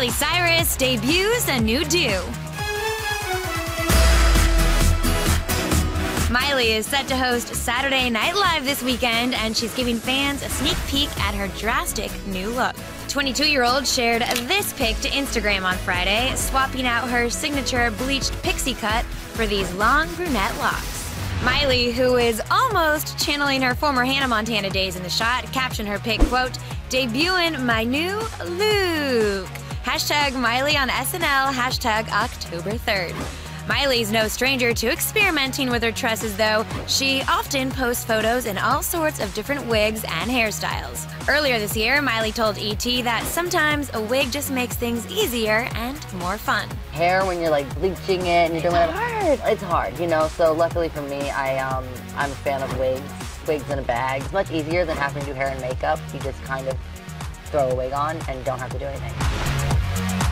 Miley Cyrus debuts a new do. Miley is set to host Saturday Night Live this weekend, and she's giving fans a sneak peek at her drastic new look. 22 year old shared this pic to Instagram on Friday, swapping out her signature bleached pixie cut for these long brunette locks. Miley, who is almost channeling her former Hannah Montana days in the shot, captioned her pic, quote, debuting my new look. Hashtag Miley on SNL, hashtag October 3rd. Miley's no stranger to experimenting with her tresses, though. She often posts photos in all sorts of different wigs and hairstyles. Earlier this year, Miley told ET that sometimes a wig just makes things easier and more fun. Hair, when you're like bleaching it and you're doing it hard, it's hard, you know. So luckily for me, I um, I'm a fan of wigs. Wigs in a bag. It's much easier than having to do hair and makeup. You just kind of throw a wig on and don't have to do anything. Thank you